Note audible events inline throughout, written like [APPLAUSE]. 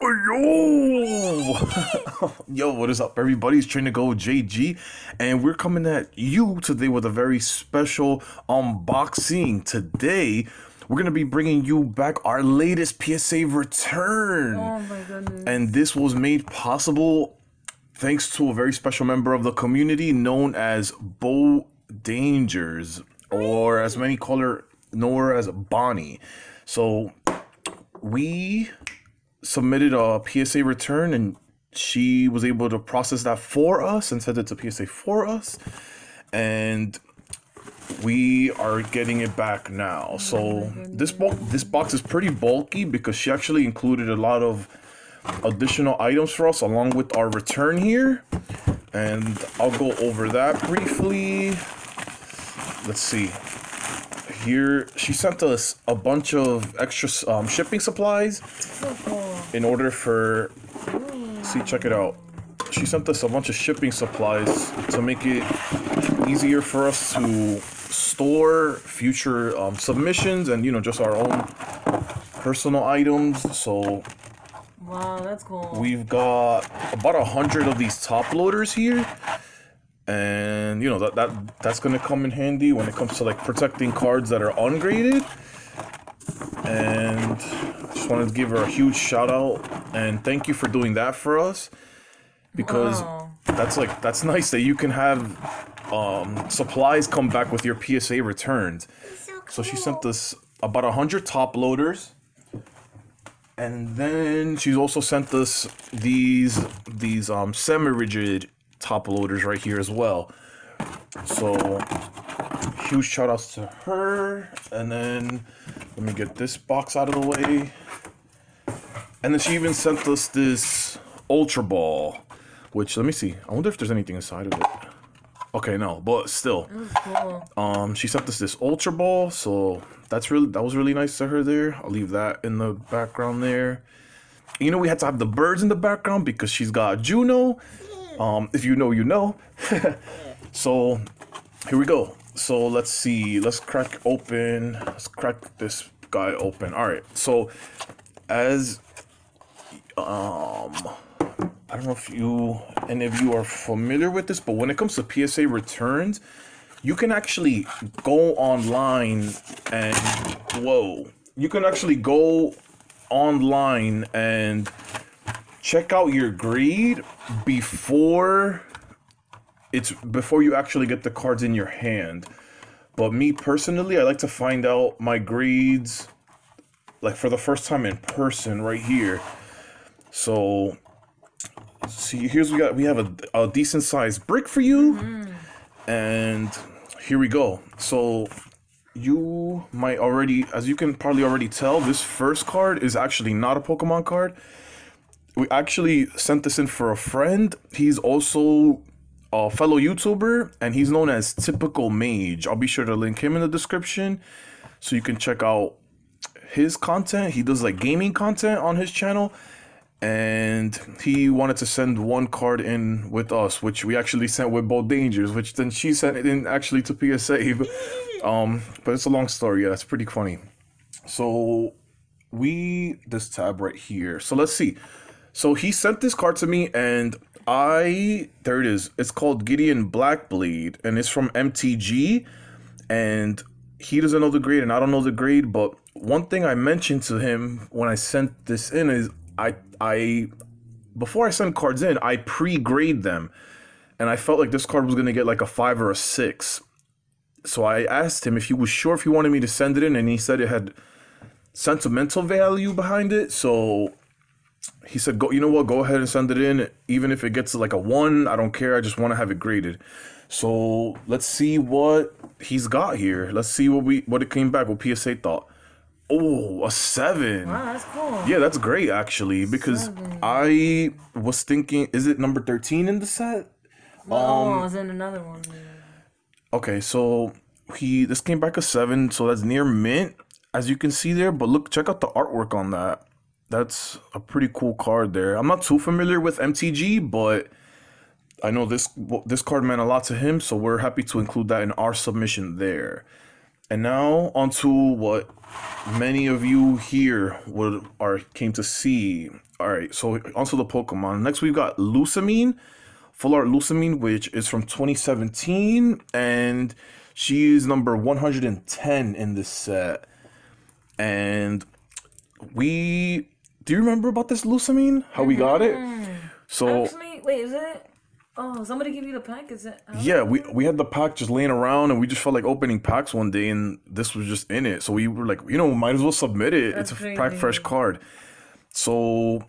Yo, [LAUGHS] yo, what is up, everybody? It's TrainedToGo JG, and we're coming at you today with a very special unboxing. Today, we're gonna be bringing you back our latest PSA return, Oh my goodness. and this was made possible thanks to a very special member of the community known as Bo Dangers, or as many call her, know her as Bonnie. So, we submitted a PSA return and she was able to process that for us and send it to PSA for us. And we are getting it back now. So this bulk this box is pretty bulky because she actually included a lot of additional items for us along with our return here. And I'll go over that briefly. Let's see here she sent us a bunch of extra um, shipping supplies. In order for see check it out. She sent us a bunch of shipping supplies to make it easier for us to store future um, submissions and you know just our own personal items. So Wow, that's cool. we've got about a hundred of these top loaders here. And you know that, that that's gonna come in handy when it comes to like protecting cards that are ungraded. And just wanted to give her a huge shout out and thank you for doing that for us because Wow. that's like that's nice that you can have um, supplies come back with your PSA returns. So she sent us about a hundred top loaders, and then she's also sent us these these um, semi-rigid top loaders right here as well. So huge shout outs to her, and then let me get this box out of the way. And then she even sent us this Ultra Ball, which let me see. I wonder if there's anything inside of it. Okay, no, but still. Cool. Um, she sent us this Ultra Ball, so that's really that was really nice to her there. I'll leave that in the background there. You know, we had to have the birds in the background because she's got Juno. Um, if you know, you know. [LAUGHS] so here we go. So let's see. Let's crack open. Let's crack this guy open. All right. So as um I don't know if you any of you are familiar with this, but when it comes to PSA returns, you can actually go online and whoa, you can actually go online and check out your grade before it's before you actually get the cards in your hand. But me personally, I like to find out my grades like for the first time in person right here. So see here's we got we have a, a decent sized brick for you. And here we go. So you might already as you can probably already tell this first card is actually not a pokemon card. We actually sent this in for a friend. He's also a fellow youtuber and he's known as typical mage. I'll be sure to link him in the description so you can check out his content. He does like gaming content on his channel and he wanted to send one card in with us, which we actually sent with Bodangers, which then she sent it in actually to PSA. But, [LAUGHS] um, but it's a long story. Yeah, it's pretty funny. So we this tab right here. So let's see. So he sent this card to me, and I there it is. It's called Gideon Blackblade, and it's from MTG, and he doesn't know the grade, and I don't know the grade. But one thing I mentioned to him when I sent this in is I I before I send cards in, I pre-grade them, and I felt like this card was gonna get like a five or a six. So I asked him if he was sure if he wanted me to send it in, and he said it had sentimental value behind it. So he said, "Go, you know what? Go ahead and send it in, even if it gets like a one. I don't care. I just want to have it graded." So let's see what he's got here. Let's see what we what it came back. What PSA thought. Oh, a seven. Wow, that's cool. Yeah, that's great actually because Seven. I was thinking, is it number thirteen in the set? No, I um, was in another one. Okay, so he this came back a seven, so that's near mint, as you can see there. But look, check out the artwork on that. That's a pretty cool card there. I'm not too familiar with MTG, but I know this this card meant a lot to him, so we're happy to include that in our submission there. And now onto what many of you here would are came to see. All right, so onto the Pokemon. Next we've got Lusamine, Full Art Lusamine, which is from 2017, and she is number 110 in this set. And we do you remember about this Lusamine? How we got it? Mm-hmm. So Actually, wait, is it? Oh, somebody give you the pack? Is it? yeah, we we had the pack just laying around, and we just felt like opening packs one day, and this was just in it. So we were like, you know, might as well submit it. That's it's a pack fresh card. So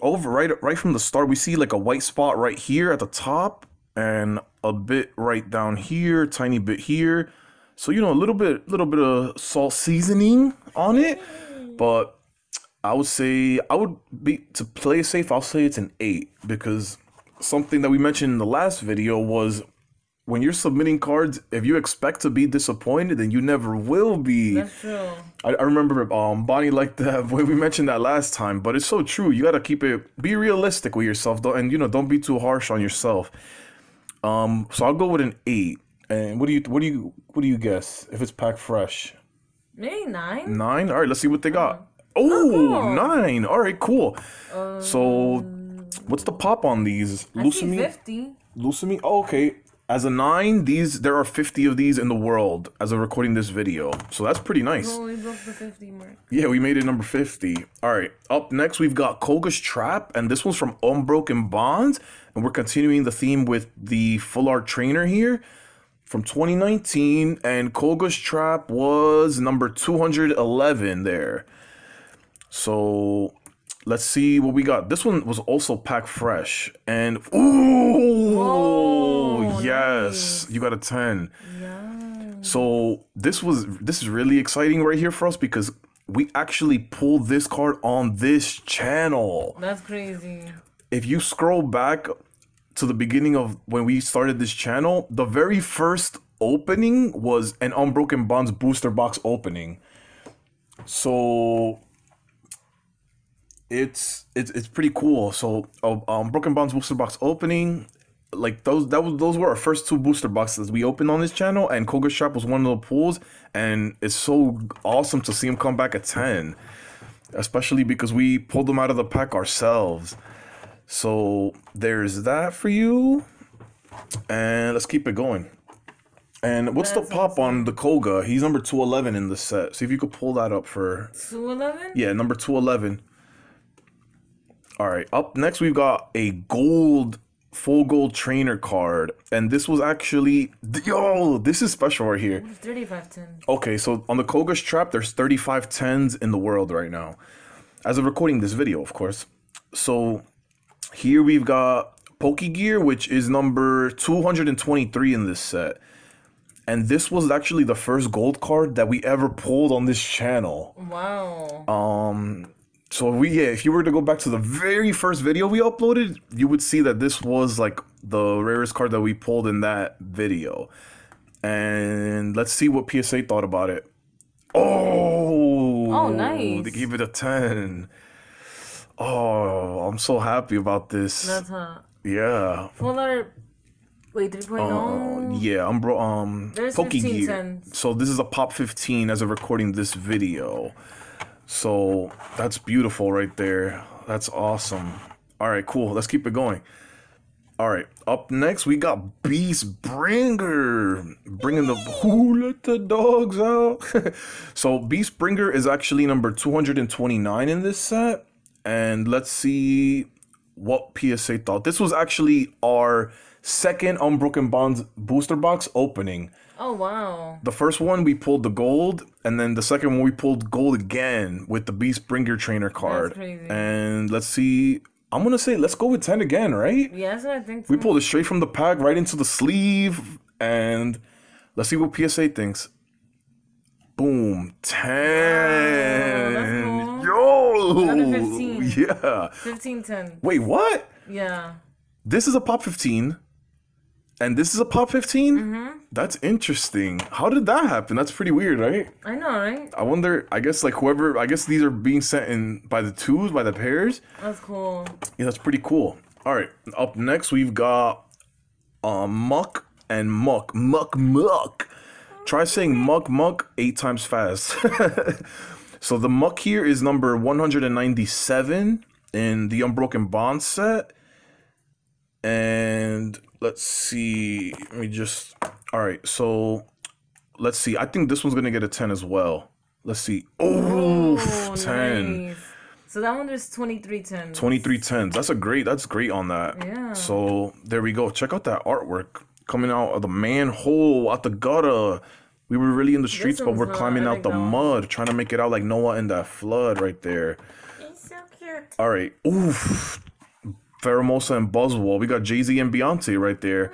over right right from the start, we see like a white spot right here at the top, and a bit right down here, tiny bit here. So you know, a little bit, little bit of salt seasoning on it, but I would say I would be to play safe. I'll say it's an eight because something that we mentioned in the last video was when you're submitting cards, if you expect to be disappointed, then you never will be. That's true. I, I remember um Bonnie liked that [LAUGHS] when we mentioned that last time, but it's so true. You gotta keep it be realistic with yourself, don't and you know don't be too harsh on yourself. Um, so I'll go with an eight. And what do you what do you what do you guess if it's packed fresh? Maybe nine. Nine. All right, let's see what they got. Oh, cool. nine. All right, cool. so, what's the pop on these? I see Lusamine. fifty. Lusamine. Oh, okay. As a nine, these there are fifty of these in the world as of recording this video. So that's pretty nice. Oh, we broke the fifty mark. Yeah, we made it number 50. All right, up next we've got Koga's Trap, and this one's from Unbroken Bonds. And we're continuing the theme with the full art trainer here from 2019. And Koga's Trap was number 211 there. So let's see what we got. This one was also packed fresh. And ooh, Whoa, yes, nice. you got a 10. Yeah. So this was this is really exciting right here for us because we actually pulled this card on this channel. That's crazy. If you scroll back to the beginning of when we started this channel, the very first opening was an Unbroken Bonds booster box opening. So it's it's it's pretty cool. So uh, um, Broken Bonds booster box opening, like those that was those were our first two booster boxes we opened on this channel, and Koga's Trap was one of the pools, and it's so awesome to see him come back at ten, especially because we pulled them out of the pack ourselves. So there's that for you, and let's keep it going. And what's That's the pop on the Koga? He's number two eleven in the set. See if you could pull that up for Two eleven. yeah, number 211. All right, up next we've got a gold, full gold trainer card. And this was actually, yo, this is special right here. Thirty-five ten. Okay, so on the Koga's Trap, there's 35 10s in the world right now. As of recording this video, of course. So here we've got Pokegear, which is number 223 in this set. And this was actually the first gold card that we ever pulled on this channel. Wow. Um, so we yeah, if you were to go back to the very first video we uploaded, you would see that this was like the rarest card that we pulled in that video. And let's see what PSA thought about it. Oh, Oh, nice. They gave it a ten. Oh, I'm so happy about this. That's hot. yeah. Full art. Wait, three Uh, yeah, I'm bro. Um, There's Poke 15 Gear. cents. So this is a pop 15 as of recording this video. So that's beautiful right there. That's awesome. All right, cool. Let's keep it going. All right, up next we got Beast Bringer, bringing the who let the dogs out. [LAUGHS] so Beast Bringer is actually number 229 in this set, and let's see what PSA thought. This was actually our second Unbroken Bonds booster box opening. Oh wow. The first one we pulled the gold, and then the second one we pulled gold again with the Beast Bringer trainer card. crazy. And let's see. I'm gonna say let's go with 10 again, right? What I think. So. we pulled it straight from the pack right into the sleeve, and let's see what PSA thinks. Boom, 10. cool. Yo, Another 15. [LAUGHS] yeah. Fifteen ten. Wait, what? Yeah. This is a pop 15, and this is a pop 15. Mm-hmm. That's interesting. How did that happen? That's pretty weird, right? I know, right? I wonder. I guess like whoever. I guess these are being sent in by the twos, by the pairs. That's cool. Yeah, that's pretty cool. All right, up next we've got uh, Muk and Muk, Muk Muk. Try saying muck muck eight times fast. [LAUGHS] so the muck here is number 197 in the Unbroken Bond set. And let's see. Let me just. All right. So let's see. I think this one's gonna get a 10 as well. Let's see. Oh, 10. nice. So that one there's 23 10. 23 tens. That's a great. That's great on that. Yeah. So there we go. Check out that artwork coming out of the manhole, out the gutter. We were really in the streets, but we're climbing out the mud, trying to make it out like Noah in that flood right there. It's so cute. All right. Oof. Pheromosa and Buzzwole. We got Jay Z and Beyonce right there.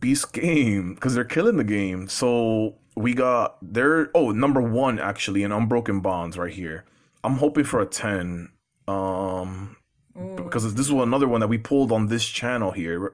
Beast game because they're killing the game. So we got their oh number one actually in Unbroken Bonds right here. I'm hoping for a ten. Um, because this is another one that we pulled on this channel here.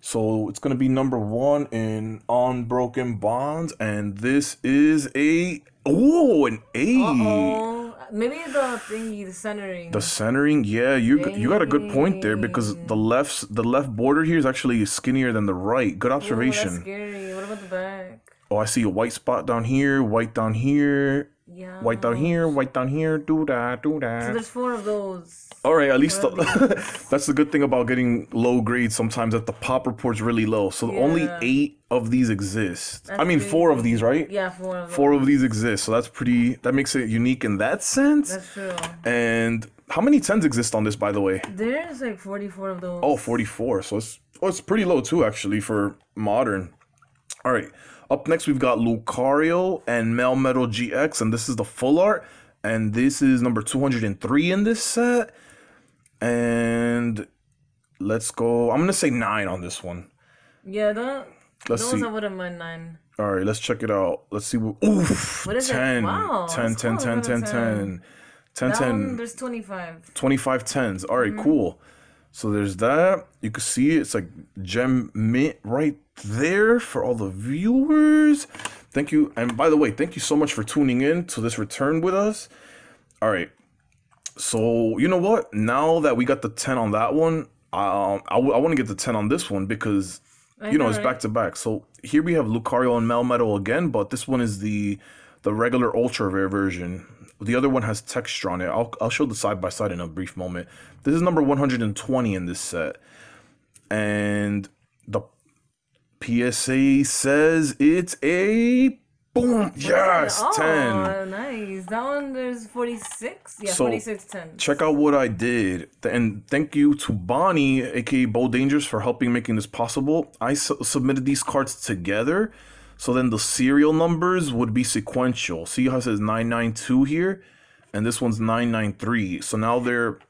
So it's gonna be number one in Unbroken Bonds, and this is a oh an eight. Oh, maybe the thingy, the centering. The centering, yeah, you g- you got a good point there because the left the left border here is actually skinnier than the right. Good Ooh, that's observation. scary. What about the back? Oh, I see a white spot down here, white down here, Yeah. white down here, white down here. Do that, do that. So that. there's four of those. All right, at least the, [LAUGHS] that's the good thing about getting low grades. Sometimes that the pop report's really low, so only eight of these exist. I That's mean, four of these, right? Yeah, four of them. Four of these exist, so that's pretty. That makes it unique in that sense. That's true. And how many tens exist on this, by the way? There's like 44 of those. Oh, 44. So it's oh, it's pretty low too, actually, for modern. All right. Up next, we've got Lucario and Melmetal GX, and this is the full art. And this is number 203 in this set. And let's go. I'm going to say nine on this one. Yeah, the, Let's those see. I wouldn't mind nine. All right, let's check it out. Let's see. What, oof. What is it? 10, Wow, 10, 10, cool, 10, 10, number 10. 10, That 10. one, there's 25. 25 tens. All right, Mm-hmm. cool. So there's that. You can see it's like gem mint right there for all the viewers. Thank you. And by the way, thank you so much for tuning in to this return with us. All right. So you know what? Now that we got the 10 on that one, um, I, want to get the 10 on this one because I you know know, it's right? back to back. So here we have Lucario and Melmetal again, but this one is the the regular ultra rare version. The other one has texture on it. I'll I'll show the side by side in a brief moment. This is number 120 in this set. And the PSA says it's a boom. Yes, oh, 10. nice. That one, there's 46. Yeah, So, 46 10. check out what I did. And thank you to Bonnie, aka Bodangers, for helping making this possible. I su- submitted these cards together, so then the serial numbers would be sequential. See how it says 992 here? And this one's 993. So now they're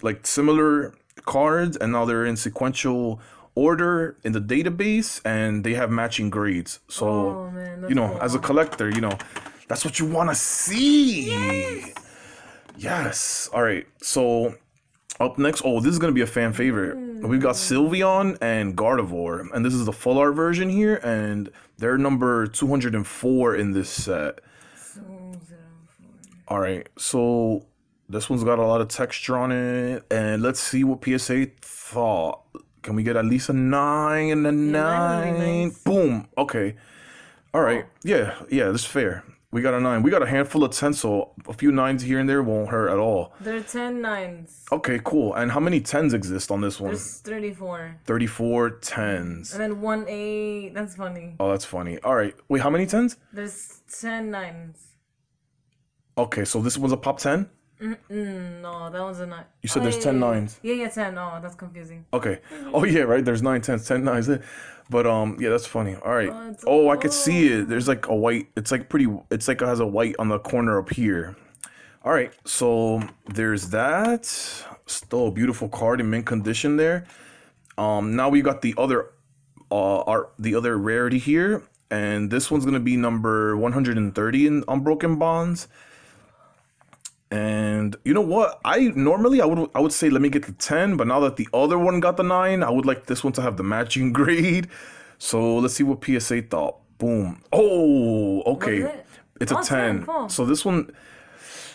like similar cards, and now they're in sequential order in the database, and they have matching grades. So, Oh, man, you know, as a collector, you know, that's what you want to see. Yes. All right. So up next, oh, this is gonna be a fan favorite. We've got Sylveon and Gardevoir, and this is the full art version here, and they're number two hundred and four in this set. All right. So this one's got a lot of texture on it, and let's see what PSA thought. Can we get at least a nine and a nine would nine? nice. Boom. Okay. All right. Yeah. Yeah. This is fair. We got a nine. We got a handful of tens, so a few nines here and there won't hurt at all. There are 10 nines. Okay, cool. And how many tens exist on this one? There's 34. 34 tens. And then 1 8. That's funny. Oh, that's funny. All right. Wait, how many tens? There's 10 nines. Okay, so this one's a pop 10? Mm, no, that one's a 9. You said there's 10 nines. Yeah, yeah, 10. Oh, that's confusing. Okay. Oh, yeah, right. There's nine tens, 10 nines. But, um, yeah, that's funny. All right. Oh, Oh, I could see it. There's like a white. It's like pretty. It's like it has a white on the corner up here. All right. So there's that. Still a beautiful card in mint condition there. Um, now we got the other, uh, art, the other rarity here, and this one's gonna be number 130 in Unbroken Bonds. And you know what? I normally I would I would say let me get the 10, but now that the other one got the 9, I would like this one to have the matching [LAUGHS] grade. So let's see what PSA thought. Boom. Oh, okay. It? It's a Oh, 10. 10, cool. So this one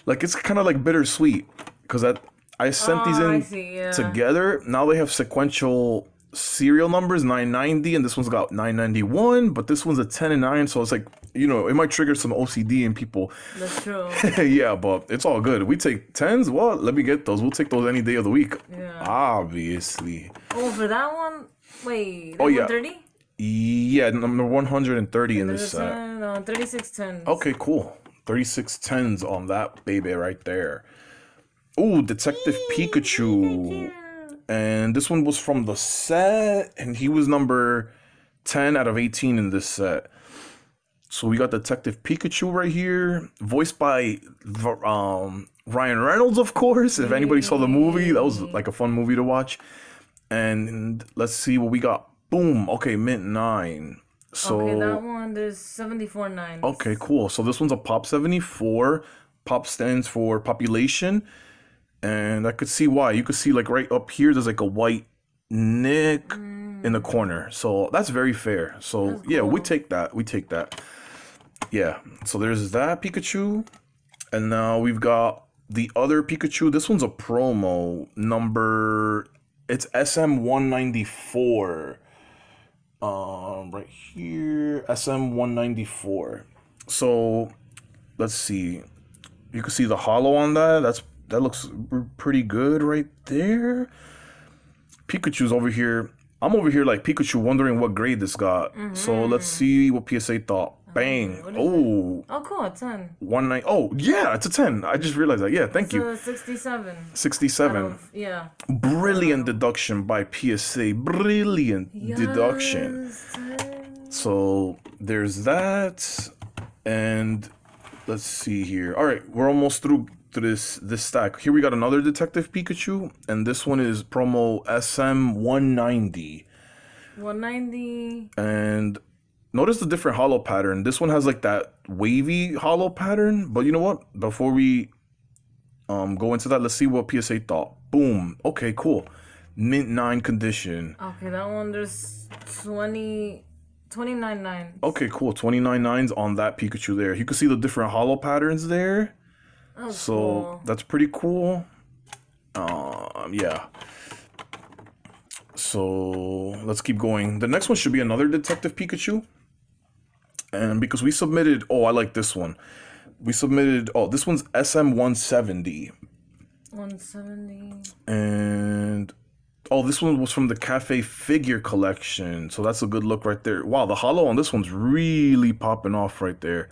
like it's kind of like bittersweet cuz I I sent these Oh, I in see, yeah. together. Now they have sequential serial number is 990 and this one's got 991 but this one's a 10 and 9 so it's like you know it might trigger some ocd in people That's true. [LAUGHS] yeah but it's all good we take 10s well let me get those we'll take those any day of the week Yeah. obviously Oh, for that one, wait. Oh, yeah. 30? yeah number 130 in this set Uh, 3610. okay cool 36 10s on that baby right there oh detective pikachu and this one was from the set and he was number 10 out of 18 in this set so we got detective pikachu right here voiced by um, ryan reynolds of course if anybody saw the movie that was like a fun movie to watch and let's see what we got boom okay mint 9 so Okay, that one, there's 74 nines. Okay, cool. So this one's a pop 74. Pop stands for population. And I could see why. You could see like right up here, there's like a white nick in the corner. So that's very fair. So yeah, we take that. We take that. Yeah. So there's that Pikachu. And now we've got the other Pikachu. This one's a promo number. It's SM194 um right here sm194 so let's see you can see the holo on that that's that looks pretty good right there. Pikachu's over here. I'm over here like pikachu wondering what grade this got. So mm-hmm. let's see what psa thought. Oh, Bang. oh Oh, cool, a 10. one nine oh yeah it's a 10 i just realized that. Yeah thank you. So 67. 67 Of- yeah. brilliant deduction by psa brilliant deduction. Yes, 10. So there's that, and let's see here. All right, we're almost through to this this stack. Here we got another Detective Pikachu, and this one is promo SM190. 190. And notice the different holo pattern. This one has like that wavy holo pattern, but you know what? Before we um go into that, let's see what PSA thought. Boom. Okay, cool. Mint nine condition. Okay, that one, there's 20. 29 nines. Okay, cool. 29 nines on that Pikachu there. You can see the different holo patterns there. Oh, So cool. that's pretty cool. Um, yeah. So let's keep going. The next one should be another Detective Pikachu. And because we submitted, oh, I like this one. We submitted, oh, this one's SM170. 170. And oh, this one was from the Cafe Figure Collection. So that's a good look right there. Wow, the holo on this one's really popping off right there.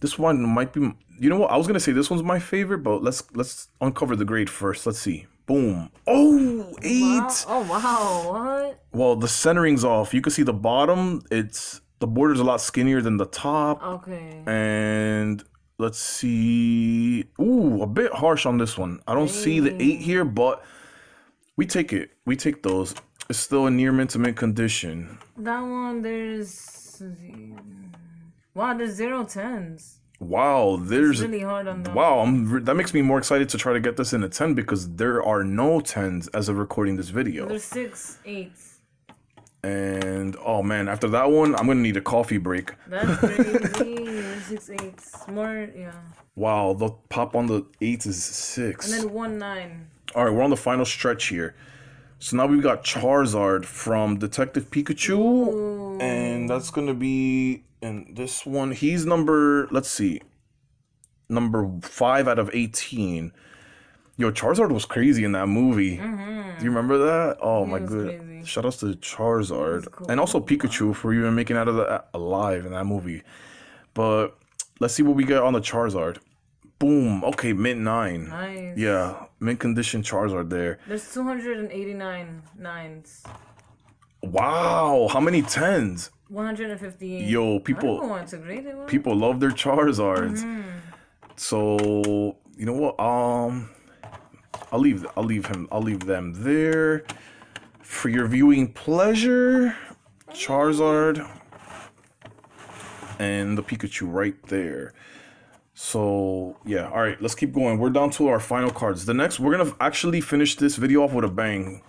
This one might be you know what? I was gonna say this one's my favorite, but let's let's uncover the grade first. Let's see. Boom. Oh, eight. Wow. Oh, wow. What? Well, the centering's off. You can see the bottom, it's the border's a lot skinnier than the top. Okay. And let's see. Ooh, a bit harsh on this one. I don't see the eight here, but we take it. We take those. It's still a near mint to mint condition. That one, there's. Wow, there's zero tens. Wow, there's Really hard on that. wow. I'm, that makes me more excited to try to get this in a ten because there are no tens as of recording this video. There's six eights. And oh man, after that one, I'm gonna need a coffee break. That's crazy. Six eights. More, yeah. Wow, the pop on the eights is six. And then one nine. All right, we're on the final stretch here. So now we've got Charizard from Detective Pikachu, and that's gonna be in this one. He's number, let's see, number five out of eighteen. Yo, Charizard was crazy in that movie. Do you remember that? Oh my crazy. Shout outs to Charizard cool. and also Pikachu for even making out of the alive in that movie. But let's see what we get on the Charizard. Boom. Okay, mint nine. Nice. Yeah, mint condition Charizard there. There's 289 nines. Wow, how many tens? 158. Yo, I don't know people why it's a great one. people love their Charizards. So you know what? Um, I'll leave I'll leave him I'll leave them there for your viewing pleasure. Charizard and the Pikachu right there. So yeah, all right, let's keep going. We're down to our final cards. The next, we're gonna actually finish this video off with a bang,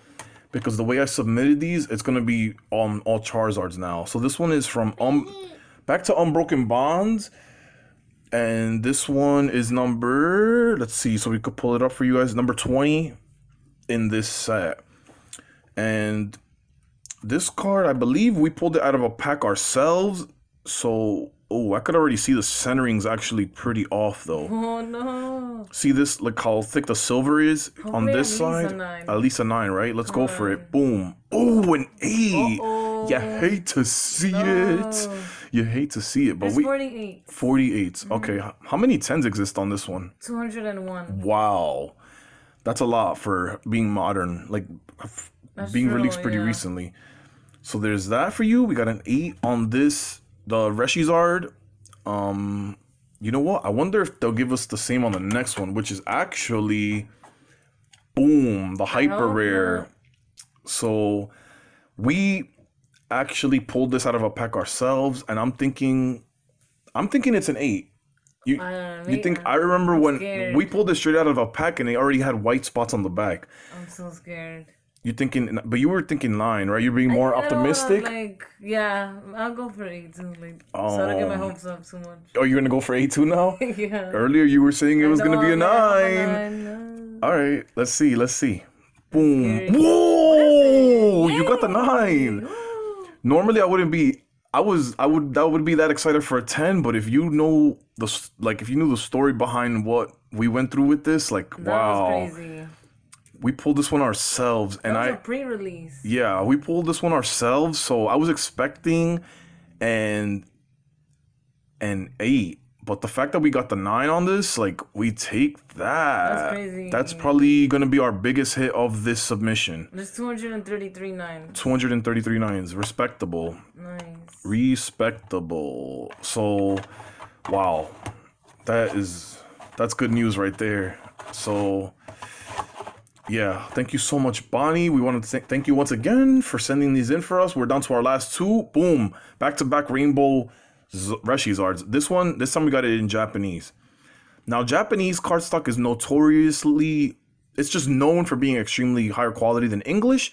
because the way I submitted these, it's gonna be on all Charizards now. So this one is from um, back to Unbroken Bonds, and this one is number. Let's see, so we could pull it up for you guys. Number twenty in this set, and this card, I believe we pulled it out of a pack ourselves. So, oh, I could already see the centering's actually pretty off though. Oh no. See this, like how thick the silver is oh, on this at side? At least a nine, right? Let's go for it. Boom. Oh, an eight. Uh-oh. You hate to see it. You hate to see it, but It's we 48. 48. Mm-hmm. Okay, how many tens exist on this one? 201. Wow, that's a lot for being modern, like That's being true, released pretty yeah. recently. So there's that for you. We got an eight on this, the Reshizard. Um, you know what? I wonder if they'll give us the same on the next one, which is actually, boom, the hyper rare. So we actually pulled this out of a pack ourselves, and I'm thinking, I'm thinking it's an eight. You, you think I remember when scared. we pulled this straight out of a pack and they already had white spots on the back. I'm so scared. You thinking, but you were thinking nine, right? You're being more I wanna, optimistic. like, yeah, I'll go for eight too. Like, so I don't get my Oh. hopes up too much. oh, you're gonna go for eight two [LAUGHS] now? yeah. Earlier you were saying it was gonna be a nine. nine. All right, let's see, let's see. Boom! Whoa! You got the nine. Normally I wouldn't be. I was. I would. That would be that excited for a ten. But if you know the like, if you knew the story behind what we went through with this, like, That wow, was crazy. We pulled this one ourselves, and I. a pre-release. Yeah, we pulled this one ourselves, so I was expecting and and eight. But the fact that we got the nine on this, like we take that. That's crazy. That's probably gonna be our biggest hit of this submission. There's 233 nines. 233 nines. Respectable. Nice. Respectable. So wow. That is that's good news right there. So yeah, thank you so much, Bonnie. We want to th- thank you once again for sending these in for us. We're down to our last two. Boom, back to back rainbow Z- Reshizards. This one, this time we got it in Japanese. Now, Japanese cardstock is notoriously, it's just known for being extremely higher quality than English.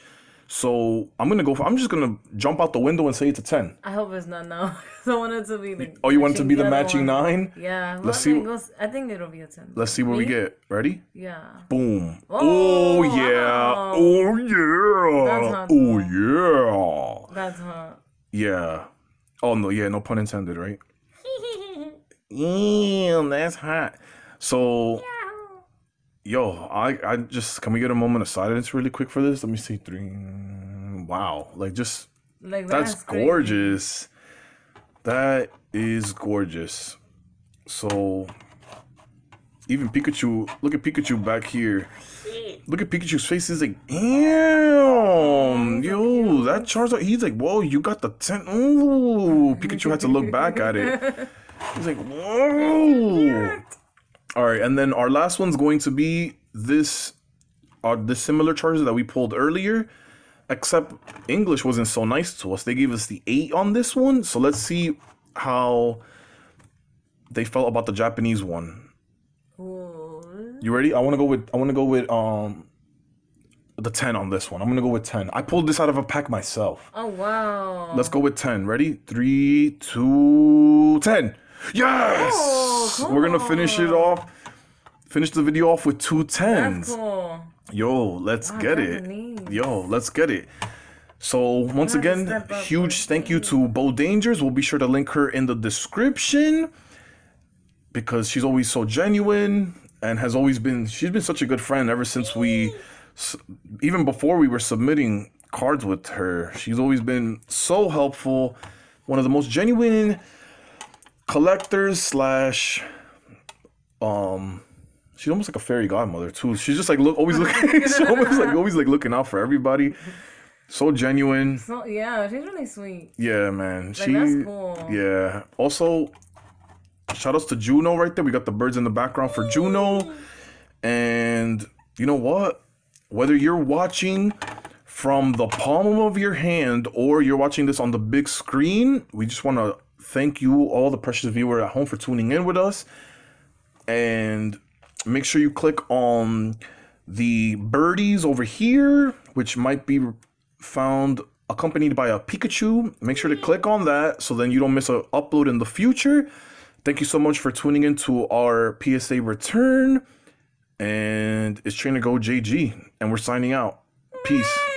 So I'm gonna go. For, I'm just gonna jump out the window and say it's a ten. I hope it's not now. [LAUGHS] I want it to be the. Oh, you want it to be the matching one. nine? Yeah. Well, Let's I see think I think it'll be a 10. Let's see what we get. Ready? Yeah. Boom. Oh, Oh, yeah. wow. Oh, oh yeah. That's hot, oh yeah. That's hot. Yeah. Oh no, yeah, no pun intended, right? [LAUGHS] Yeah, that's hot. So, yo, I, I just can we get a moment of silence really quick for this? Let me see. Three. Wow, like just Like that's, crazy. gorgeous. That is gorgeous. So, even Pikachu, look at Pikachu back here. Look at Pikachu's face. He's like, damn, yo, that Charizard. He's like, whoa, you got the ten. Ooh, Pikachu had to look back at it. [LAUGHS] He's like, whoa. All right, and then our last one's going to be this, uh, the similar charges that we pulled earlier, except English wasn't so nice to us. They gave us the eight on this one, so let's see how they felt about the Japanese one. You ready? I want to go with I want to go with um the 10 on this one. I'm going to go with 10. I pulled this out of a pack myself. Oh wow. Let's go with 10. Ready? Three, two, 10. Yes! Oh, We're going to finish it off. Finish the video off with two That's cool. Yo, let's get it. Japanese. Yo, let's get it. So once again, huge thank you to Bodangers. We'll be sure to link her in the description because she's always so genuine and has always been. She's been such a good friend ever since we, even before we were submitting cards with her. She's always been so helpful. One of the most genuine collectors slash um she's almost like a fairy godmother too. She's just like look always looking [LAUGHS] she's [LAUGHS] almost like always like looking out for everybody. So genuine. So yeah, she's really sweet. Yeah, man. she that's cool. Yeah. Also shout outs to Juno right there. We got the birds in the background for Juno. And you know what? Whether you're watching from the palm of your hand or you're watching this on the big screen, we just want to thank you, all the precious viewer at home, for tuning in with us. And make sure you click on the birdies over here, which might be found accompanied by a Pikachu. Make sure to hmm. click on that so then you don't miss an upload in the future. Thank you so much for tuning into our PSA return. And it's TrainedToGo JG, and we're signing out. Peace.